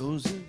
those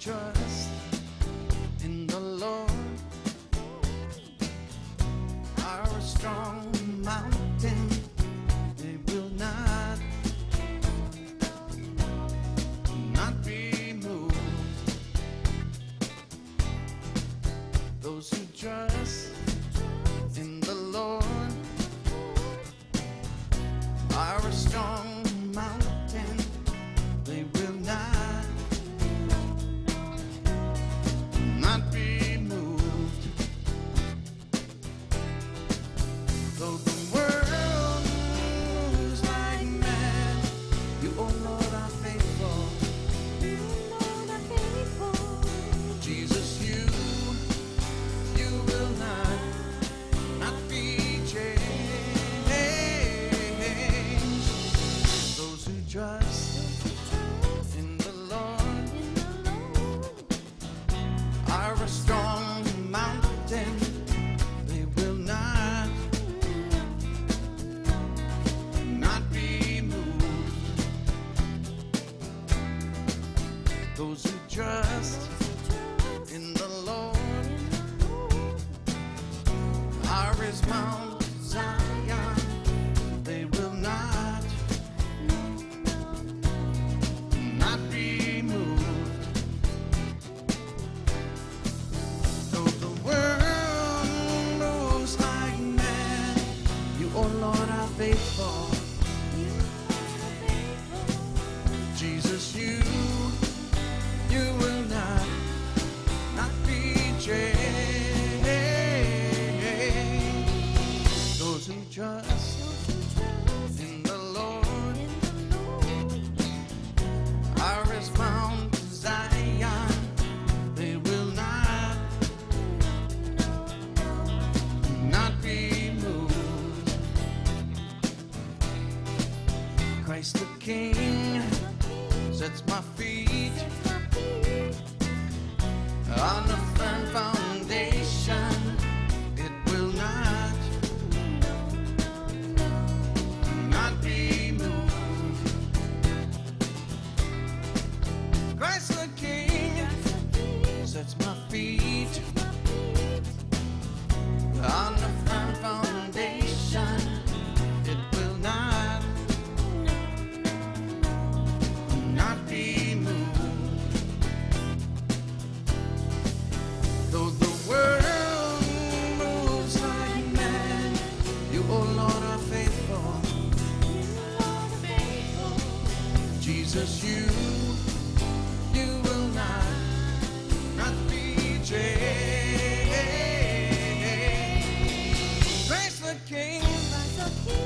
so cute.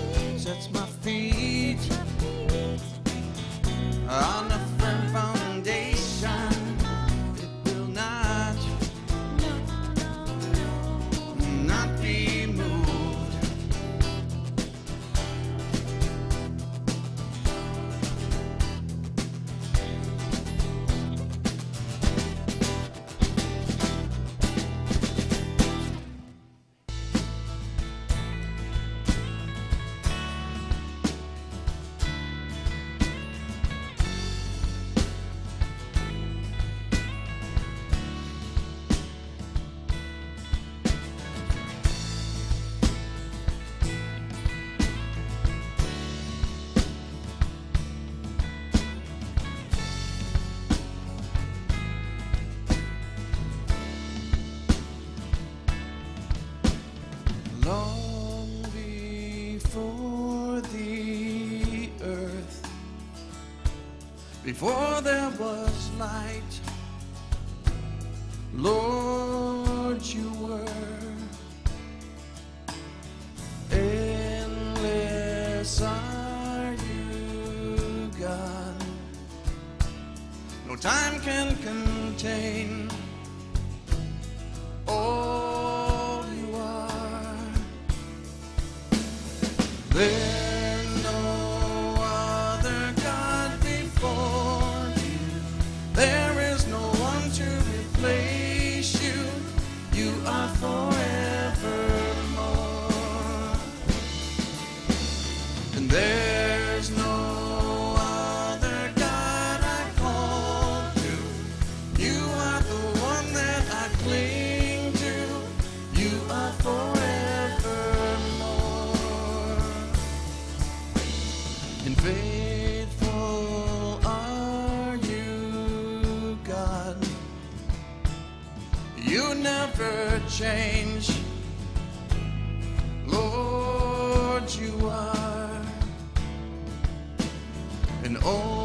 before there was light. Lord, you were endless. Are you God? No time can contain. Oh. and faithful are you, God. You never change, Lord, you are an old.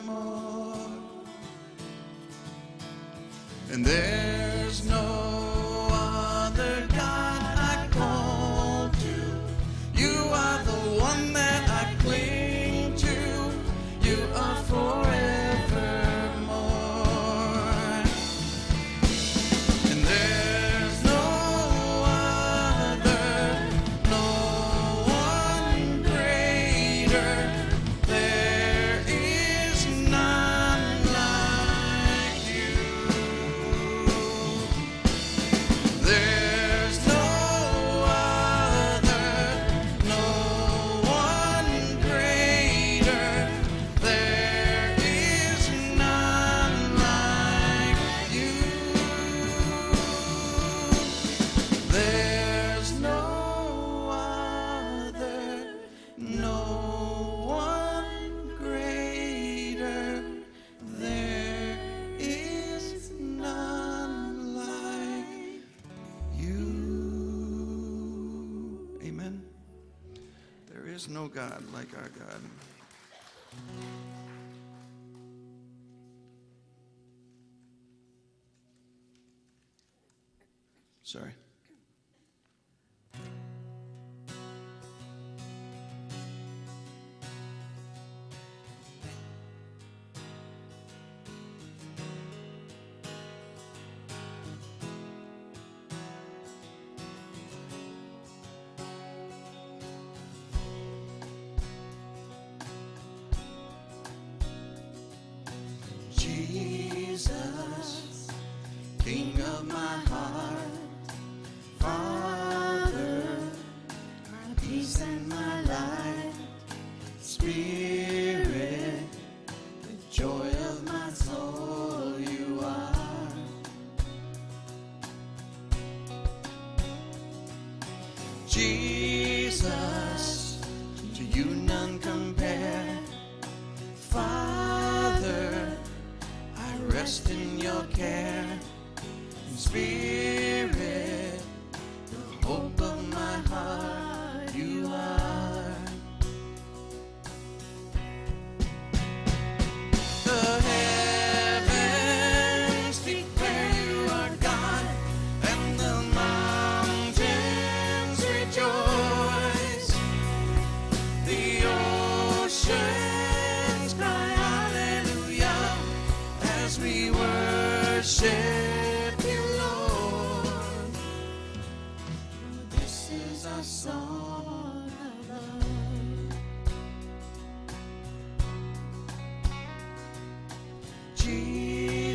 and there's no no God like our God.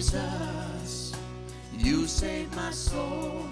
Jesus, you saved my soul.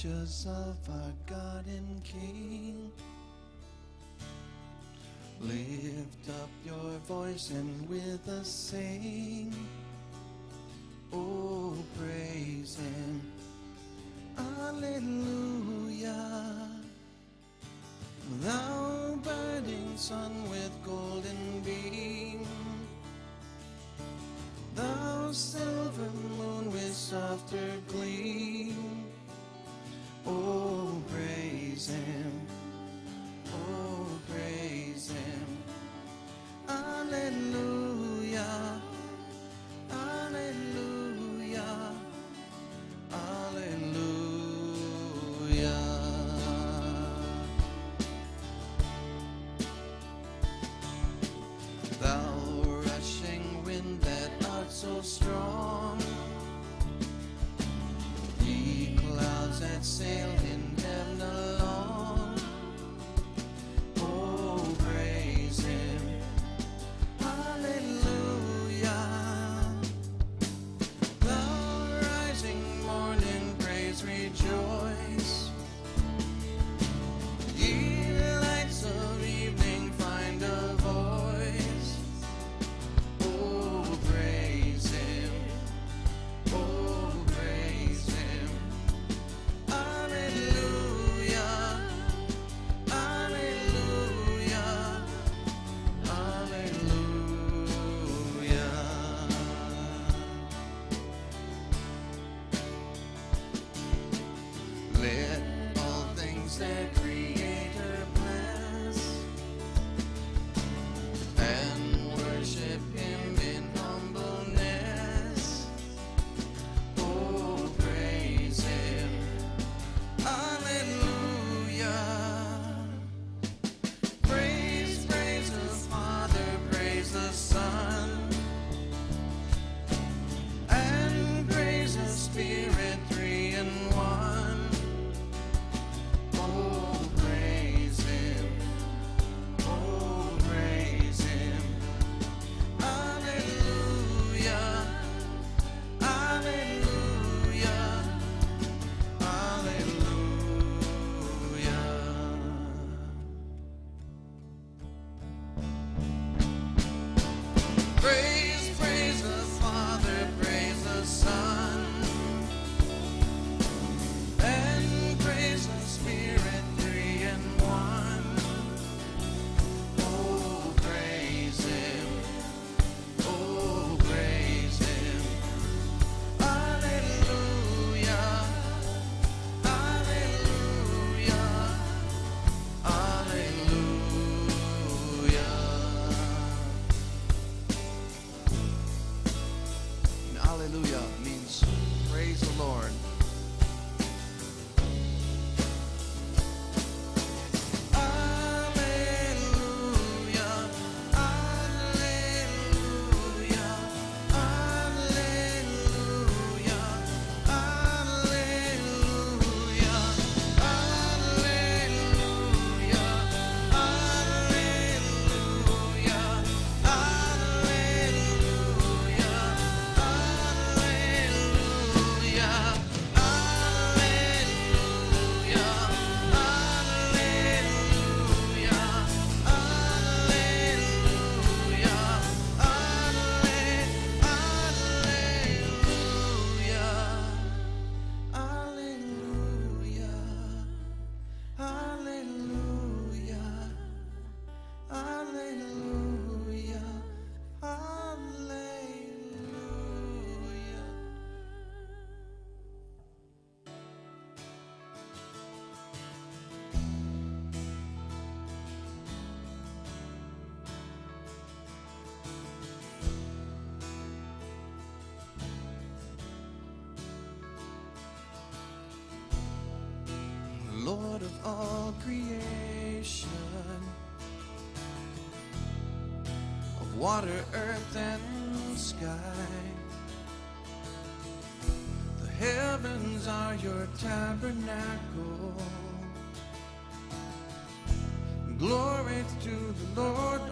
pictures of our God and King. Lift up your voice and with us sing. Oh, praise Him. Alleluia. Thou burning sun with golden beam. Thou silver moon with softer gleam. Oh, praise Him. Oh, praise Him. Hallelujah. creation of water, earth, and sky. The heavens are your tabernacle. Glory to the Lord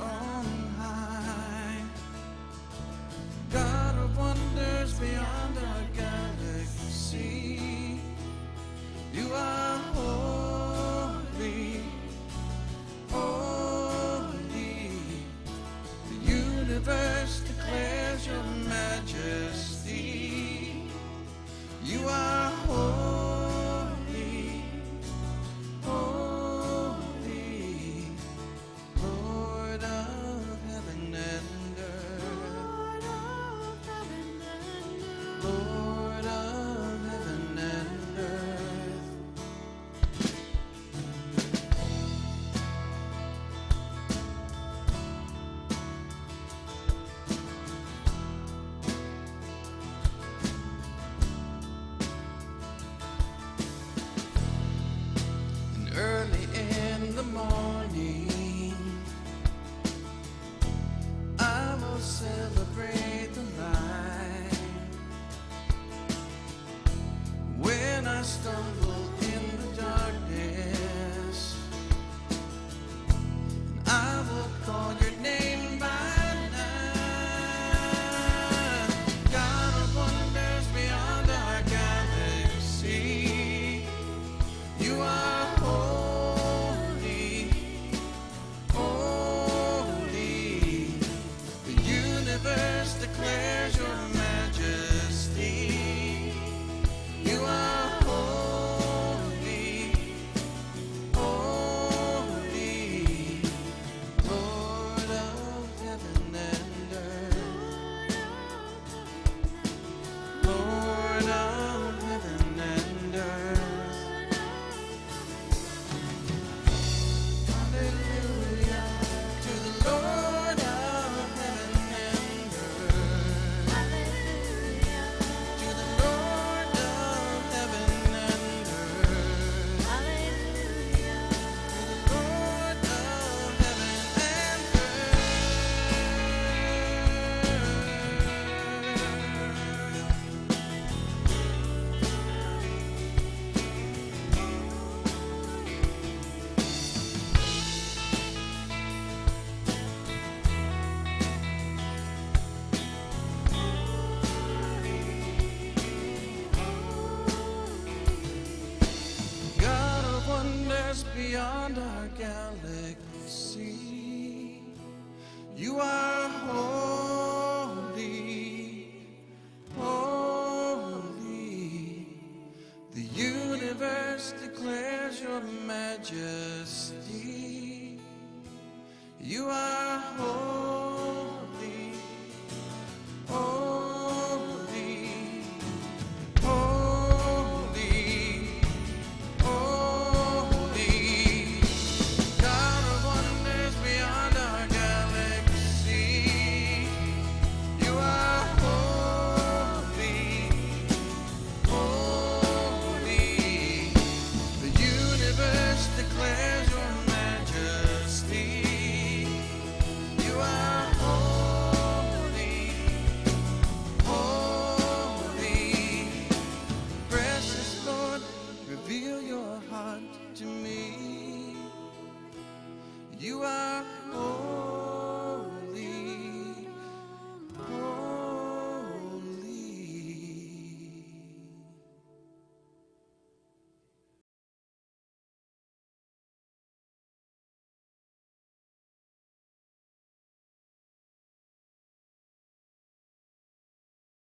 You are